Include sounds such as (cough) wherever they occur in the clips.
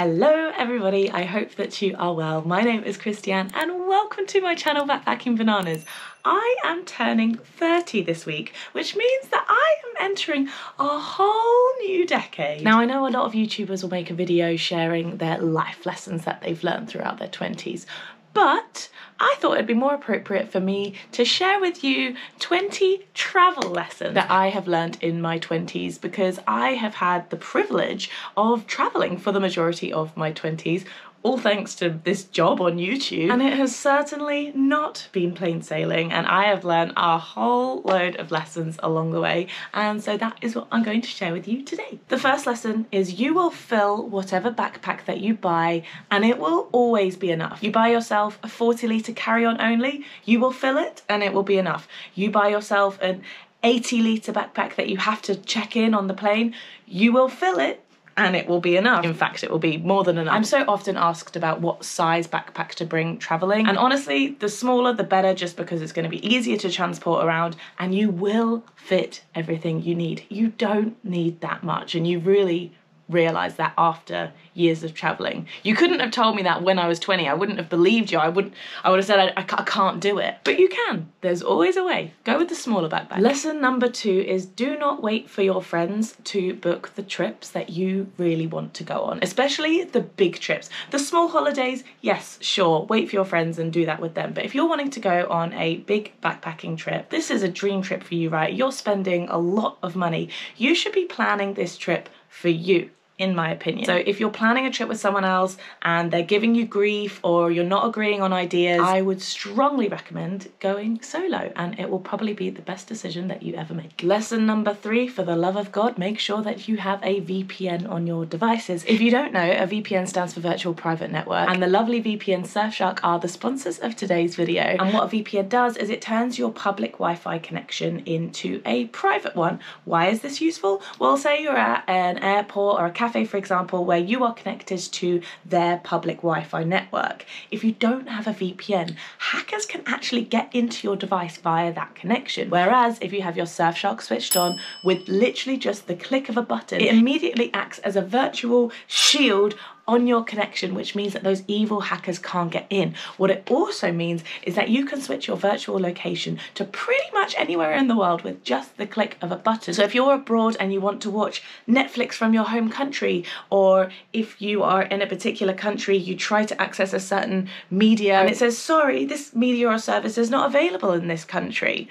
Hello everybody, I hope that you are well. My name is Christiane and welcome to my channel Backpacking Bananas. I am turning 30 this week, which means that I am entering a whole new decade. Now I know a lot of YouTubers will make a video sharing their life lessons that they've learned throughout their 20s, but I thought it'd be more appropriate for me to share with you 20 travel lessons that I have learned in my 20s because I have had the privilege of traveling for the majority of my 20s all thanks to this job on YouTube. And it has certainly not been plain sailing, and I have learned a whole load of lessons along the way, and so that is what I'm going to share with you today. The first lesson is you will fill whatever backpack that you buy, and it will always be enough. You buy yourself a 40 litre carry on only, you will fill it, and it will be enough. You buy yourself an 80 litre backpack that you have to check in on the plane, you will fill it and it will be enough. In fact, it will be more than enough. I'm so often asked about what size backpack to bring traveling, and honestly, the smaller the better just because it's going to be easier to transport around and you will fit everything you need. You don't need that much, and you really realize that after years of traveling. You couldn't have told me that when I was 20. I wouldn't have believed you. I wouldn't I would have said I, I, I, can't do it. But you can. There's always a way. Go with the smaller backpack. Lesson number 2 is do not wait for your friends to book the trips that you really want to go on, especially the big trips. The small holidays, yes, sure, wait for your friends and do that with them. But if you're wanting to go on a big backpacking trip, this is a dream trip for you, right? You're spending a lot of money. You should be planning this trip for you in my opinion. So if you're planning a trip with someone else and they're giving you grief or you're not agreeing on ideas, I would strongly recommend going solo and it will probably be the best decision that you ever make. Lesson number three, for the love of God, make sure that you have a VPN on your devices. If you don't know, a VPN stands for Virtual Private Network and the lovely VPN Surfshark are the sponsors of today's video. And what a VPN does is it turns your public Wi-Fi connection into a private one. Why is this useful? Well, say you're at an airport or a cafe cafe, for example, where you are connected to their public Wi Fi network, if you don't have a VPN, hackers can actually get into your device via that connection. Whereas if you have your Surfshark switched on with literally just the click of a button, it immediately acts as a virtual shield on your connection, which means that those evil hackers can't get in. What it also means is that you can switch your virtual location to pretty much anywhere in the world with just the click of a button. So if you're abroad and you want to watch Netflix from your home country, or if you are in a particular country, you try to access a certain media and it says, sorry, this media or service is not available in this country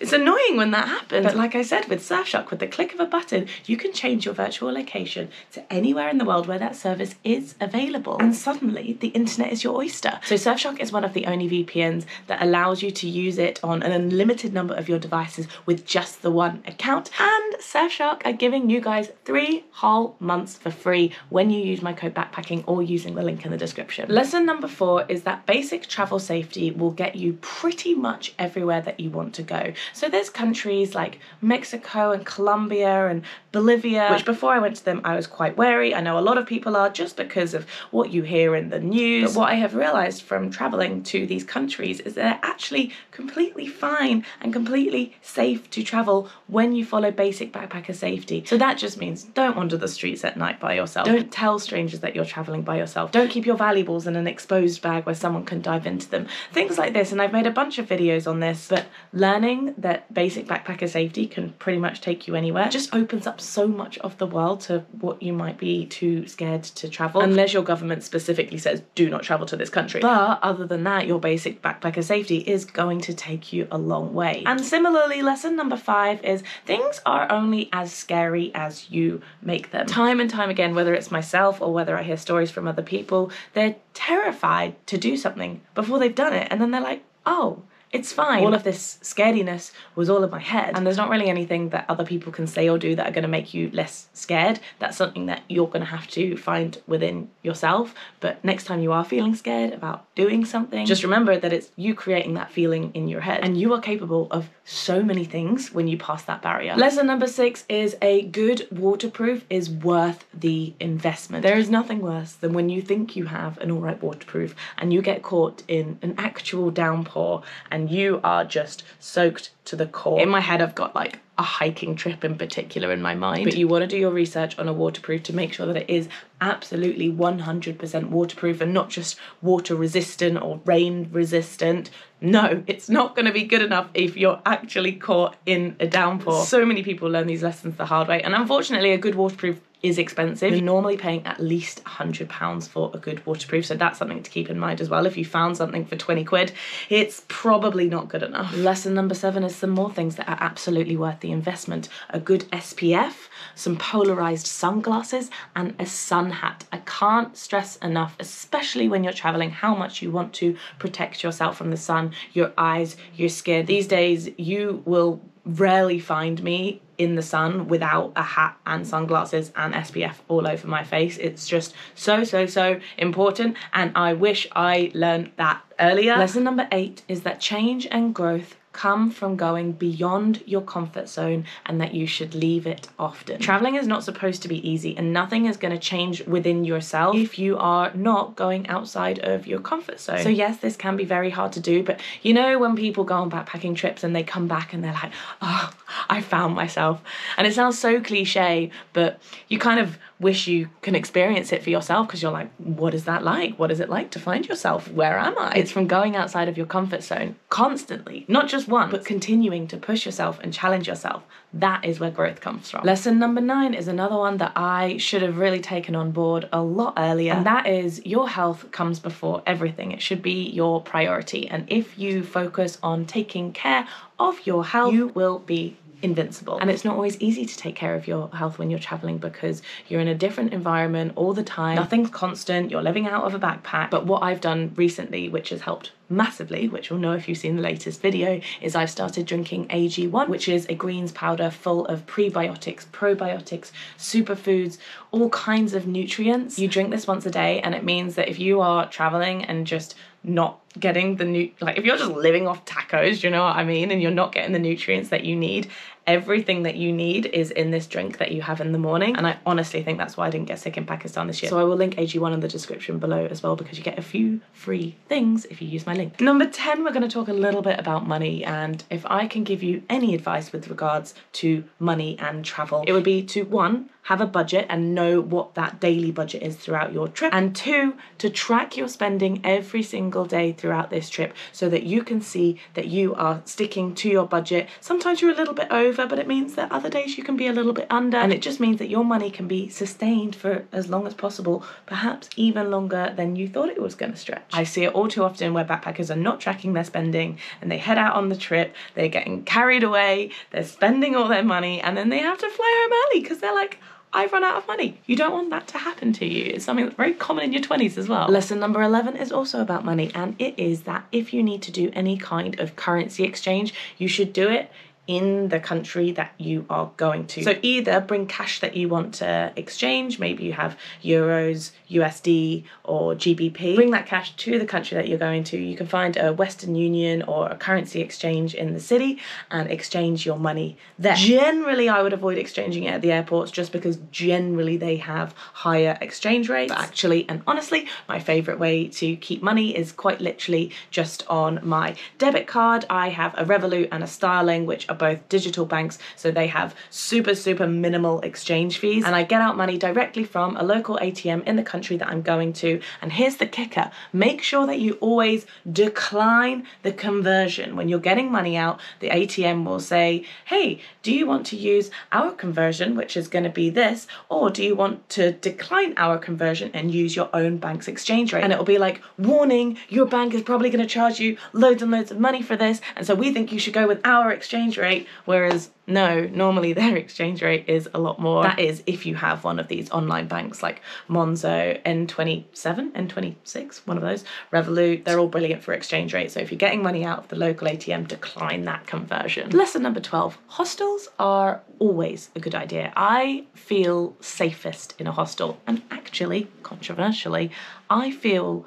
it's annoying when that happens. But like I said, with Surfshark, with the click of a button, you can change your virtual location to anywhere in the world where that service is available. And suddenly the internet is your oyster. So Surfshark is one of the only VPNs that allows you to use it on an unlimited number of your devices with just the one account. And Surfshark are giving you guys three whole months for free when you use my code backpacking or using the link in the description. Lesson number four is that basic travel safety will get you pretty much everywhere that you want to go. So there's countries like Mexico and Colombia and Bolivia, which before I went to them, I was quite wary. I know a lot of people are just because of what you hear in the news. But what I have realized from traveling to these countries is they're actually completely fine and completely safe to travel when you follow basic backpacker safety. So that just means don't wander the streets at night by yourself. Don't tell strangers that you're traveling by yourself. Don't keep your valuables in an exposed bag where someone can dive into them. Things like this. And I've made a bunch of videos on this, but learning that basic backpacker safety can pretty much take you anywhere It just opens up so much of the world to what you might be too scared to travel unless your government specifically says do not travel to this country. But other than that, your basic backpacker safety is going to take you a long way. And similarly, lesson number five is things are only as scary as you make them. Time and time again, whether it's myself or whether I hear stories from other people, they're terrified to do something before they've done it. And then they're like, oh, it's fine. All of this scarediness was all in my head, and there's not really anything that other people can say or do that are going to make you less scared. That's something that you're going to have to find within yourself. But next time you are feeling scared about doing something, just remember that it's you creating that feeling in your head, and you are capable of so many things when you pass that barrier. Lesson number six is a good waterproof is worth the investment. There is nothing worse than when you think you have an alright waterproof and you get caught in an actual downpour and and you are just soaked to the core. In my head, I've got like a hiking trip in particular in my mind. But you want to do your research on a waterproof to make sure that it is absolutely 100% waterproof and not just water resistant or rain resistant. No, it's not going to be good enough if you're actually caught in a downpour. So many people learn these lessons the hard way, and unfortunately, a good waterproof is expensive. You're normally paying at least £100 for a good waterproof, so that's something to keep in mind as well. If you found something for 20 quid, it's probably not good enough. Lesson number seven is some more things that are absolutely worth the investment. A good SPF, some polarized sunglasses, and a sun hat. I can't stress enough, especially when you're traveling, how much you want to protect yourself from the sun, your eyes, your skin. These days, you will rarely find me in the sun without a hat and sunglasses and SPF all over my face. It's just so, so, so important. And I wish I learned that earlier. Lesson number eight is that change and growth come from going beyond your comfort zone and that you should leave it often. Traveling is not supposed to be easy and nothing is going to change within yourself if you are not going outside of your comfort zone. So yes, this can be very hard to do, but you know when people go on backpacking trips and they come back and they're like, "Oh, I found myself." And it sounds so cliché, but you kind of wish you can experience it for yourself because you're like, what is that like? What is it like to find yourself? Where am I? It's from going outside of your comfort zone constantly, not just once, but continuing to push yourself and challenge yourself. That is where growth comes from. Lesson number nine is another one that I should have really taken on board a lot earlier, and that is your health comes before everything. It should be your priority. And if you focus on taking care of your health, you will be invincible. And it's not always easy to take care of your health when you're traveling because you're in a different environment all the time. Nothing's constant, you're living out of a backpack. But what I've done recently, which has helped massively, which you'll know if you've seen the latest video, is I've started drinking AG1, which is a greens powder full of prebiotics, probiotics, superfoods, all kinds of nutrients. You drink this once a day, and it means that if you are traveling and just not getting the new like if you're just living off tacos, you know what I mean, and you're not getting the nutrients that you need, everything that you need is in this drink that you have in the morning. And I honestly think that's why I didn't get sick in Pakistan this year. So I will link AG1 in the description below as well because you get a few free things if you use my link. Number 10, we're going to talk a little bit about money. And if I can give you any advice with regards to money and travel, it would be to one, have a budget and know what that daily budget is throughout your trip. And two, to track your spending every single day throughout this trip so that you can see that you are sticking to your budget. Sometimes you're a little bit over, but it means that other days you can be a little bit under. And it just means that your money can be sustained for as long as possible, perhaps even longer than you thought it was going to stretch. I see it all too often where backpackers are not tracking their spending and they head out on the trip, they're getting carried away, they're spending all their money, and then they have to fly home early because they're like, I've run out of money. You don't want that to happen to you. It's something that's very common in your 20s as well. Lesson number 11 is also about money, and it is that if you need to do any kind of currency exchange, you should do it in the country that you are going to. So either bring cash that you want to exchange, maybe you have euros, USD, or GBP. Bring that cash to the country that you're going to. You can find a Western Union or a currency exchange in the city and exchange your money there. Generally, I would avoid exchanging it at the airports just because generally they have higher exchange rates. But actually, and honestly, my favorite way to keep money is quite literally just on my debit card. I have a Revolut and a Starling, which are both digital banks, so they have super, super minimal exchange fees. And I get out money directly from a local ATM in the country that I'm going to. And here's the kicker make sure that you always decline the conversion. When you're getting money out, the ATM will say, hey, do you want to use our conversion, which is going to be this, or do you want to decline our conversion and use your own bank's exchange rate? And it'll be like, warning, your bank is probably going to charge you loads and loads of money for this, and so we think you should go with our exchange rate rate, whereas no, normally their (laughs) exchange rate is a lot more. That is if you have one of these online banks like Monzo, N27, N26, one of those, Revolut, they're all brilliant for exchange rate. So if you're getting money out of the local ATM, decline that conversion. Lesson number 12 hostels are always a good idea. I feel safest in a hostel, and actually, controversially, I feel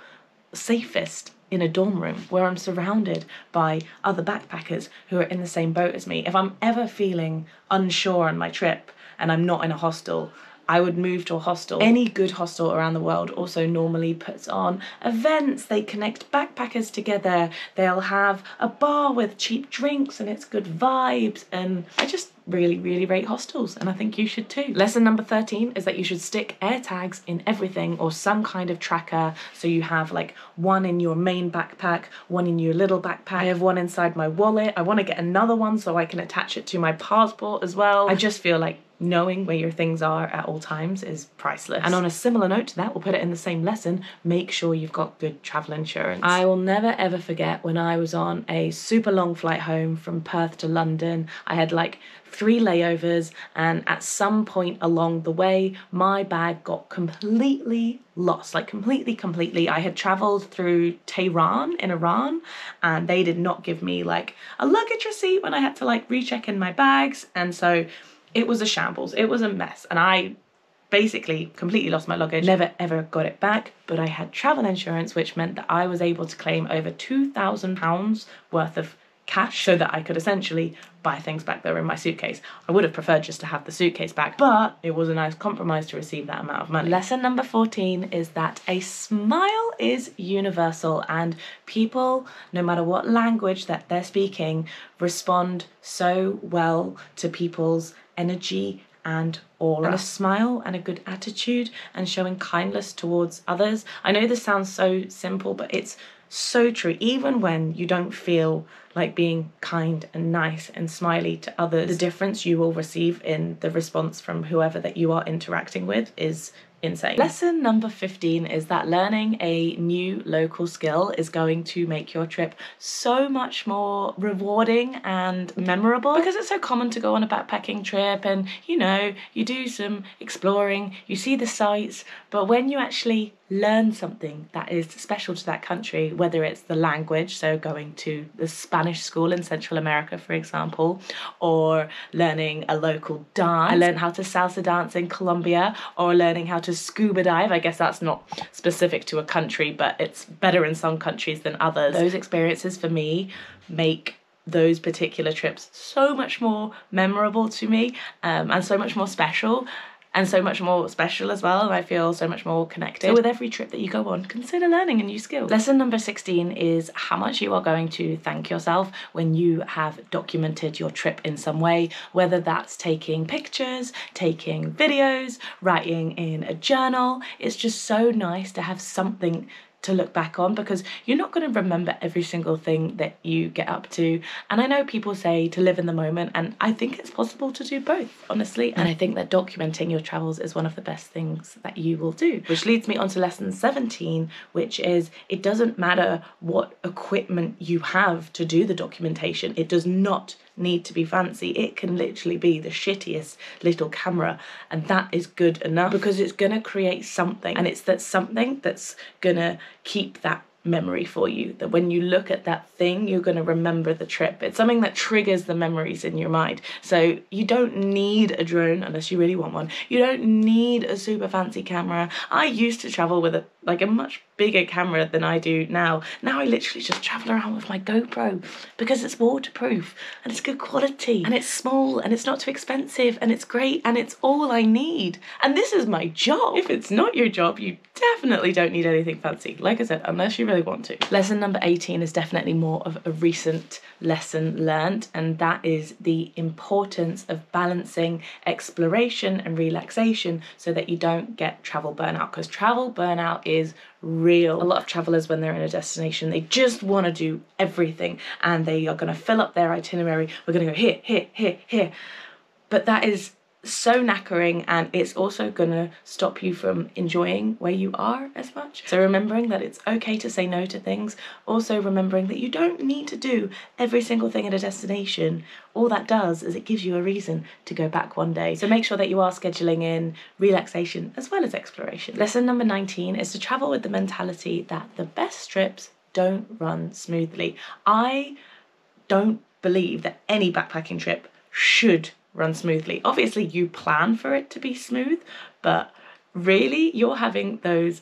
safest in a dorm room where I'm surrounded by other backpackers who are in the same boat as me. If I'm ever feeling unsure on my trip and I'm not in a hostel, I would move to a hostel. Any good hostel around the world also normally puts on events. They connect backpackers together. They'll have a bar with cheap drinks and it's good vibes. And I just really, really rate hostels, and I think you should too. Lesson number 13 is that you should stick air tags in everything or some kind of tracker. So you have like one in your main backpack, one in your little backpack. I have one inside my wallet. I want to get another one so I can attach it to my passport as well. I just feel like knowing where your things are at all times is priceless. And on a similar note to that, we'll put it in the same lesson, make sure you've got good travel insurance. I will never ever forget when I was on a super long flight home from Perth to London. I had like three layovers, and at some point along the way, my bag got completely lost like completely completely i had traveled through tehran in iran and they did not give me like a luggage receipt when i had to like recheck in my bags and so it was a shambles it was a mess and i basically completely lost my luggage never ever got it back but i had travel insurance which meant that i was able to claim over 2000 pounds worth of cash so that I could essentially buy things back that were in my suitcase. I would have preferred just to have the suitcase back, but it was a nice compromise to receive that amount of money. Lesson number 14 is that a smile is universal and people, no matter what language that they're speaking, respond so well to people's energy and aura. And a smile and a good attitude and showing kindness towards others. I know this sounds so simple, but it's so true. Even when you don't feel like being kind and nice and smiley to others, the difference you will receive in the response from whoever that you are interacting with is insane. Lesson number 15 is that learning a new local skill is going to make your trip so much more rewarding and memorable because it's so common to go on a backpacking trip and you know, you do some exploring, you see the sights, but when you actually learn something that is special to that country, whether it's the language, so going to the Spanish school in Central America, for example, or learning a local dance. I learned how to salsa dance in Colombia, or learning how to scuba dive. I guess that's not specific to a country, but it's better in some countries than others. Those experiences for me make those particular trips so much more memorable to me um, and so much more special and so much more special as well. And I feel so much more connected. So with every trip that you go on, consider learning a new skill. Lesson number 16 is how much you are going to thank yourself when you have documented your trip in some way, whether that's taking pictures, taking videos, writing in a journal. It's just so nice to have something to look back on because you're not going to remember every single thing that you get up to. And I know people say to live in the moment, and I think it's possible to do both, honestly. And I think that documenting your travels is one of the best things that you will do. Which leads me on to lesson 17, which is it doesn't matter what equipment you have to do the documentation, it does not need to be fancy. It can literally be the shittiest little camera, and that is good enough because it's gonna create something, and it's that something that's gonna keep that memory for you that when you look at that thing you're going to remember the trip. It's something that triggers the memories in your mind. So you don't need a drone unless you really want one. You don't need a super fancy camera. I used to travel with a like a much bigger camera than I do now. Now I literally just travel around with my GoPro because it's waterproof and it's good quality and it's small and it's not too expensive and it's great and it's all I need. And this is my job. If it's not your job, you definitely don't need anything fancy. Like I said, unless you really want to. Lesson number 18 is definitely more of a recent lesson learned and that is the importance of balancing exploration and relaxation so that you don't get travel burnout because travel burnout is real. A lot of travelers, when they're in a destination, they just want to do everything and they are going to fill up their itinerary. We're going to go here, here, here, here. But that is so knackering and it's also gonna stop you from enjoying where you are as much. So remembering that it's okay to say no to things, also remembering that you don't need to do every single thing at a destination. All that does is it gives you a reason to go back one day. So make sure that you are scheduling in relaxation as well as exploration. Lesson number 19 is to travel with the mentality that the best trips don't run smoothly. I don't believe that any backpacking trip should run smoothly. Obviously, you plan for it to be smooth, but really, you're having those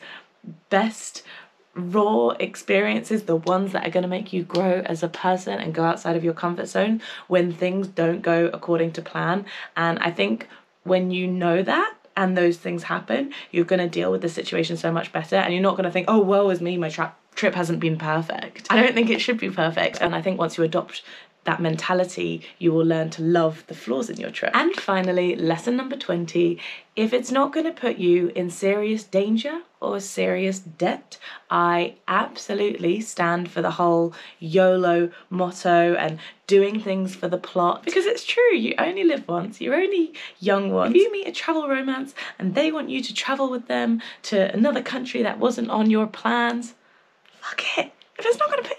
best raw experiences, the ones that are going to make you grow as a person and go outside of your comfort zone when things don't go according to plan. And I think when you know that and those things happen, you're going to deal with the situation so much better and you're not going to think, oh, woe is me, my trip hasn't been perfect. I don't think it should be perfect. And I think once you adopt that mentality, you will learn to love the flaws in your trip. And finally, lesson number 20 if it's not going to put you in serious danger or serious debt, I absolutely stand for the whole YOLO motto and doing things for the plot because it's true, you only live once, you're only young once. If you meet a travel romance and they want you to travel with them to another country that wasn't on your plans, fuck it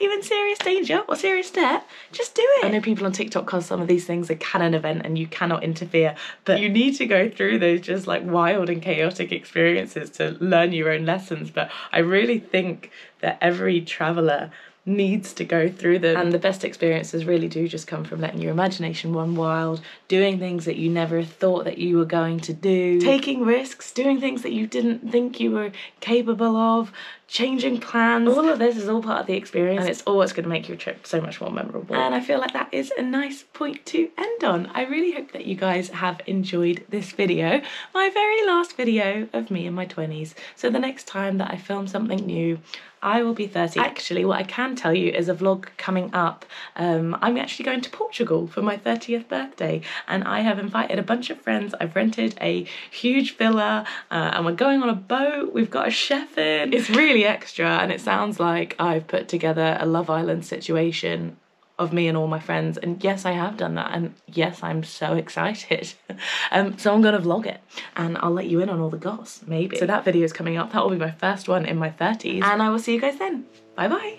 if it's not going to put you in serious danger or serious debt, just do it. I know people on TikTok call some of these things a canon event and you cannot interfere, but you need to go through those just like wild and chaotic experiences to learn your own lessons. But I really think that every traveler needs to go through them. And the best experiences really do just come from letting your imagination run wild, doing things that you never thought that you were going to do, taking risks, doing things that you didn't think you were capable of, changing plans. All of this is all part of the experience and it's always going to make your trip so much more memorable. And I feel like that is a nice point to end on. I really hope that you guys have enjoyed this video, my very last video of me in my 20s. So the next time that I film something new, I will be 30. Actually, what I can tell you is a vlog coming up. Um, I'm actually going to Portugal for my 30th birthday and I have invited a bunch of friends. I've rented a huge villa uh, and we're going on a boat. We've got a chef in. It's really extra and it sounds like I've put together a Love Island situation of me and all my friends and yes I have done that and yes I'm so (laughs) excited. Um so I'm gonna vlog it and I'll let you in on all the goss maybe. So that video is coming up. That will be my first one in my 30s and I will see you guys then. Bye bye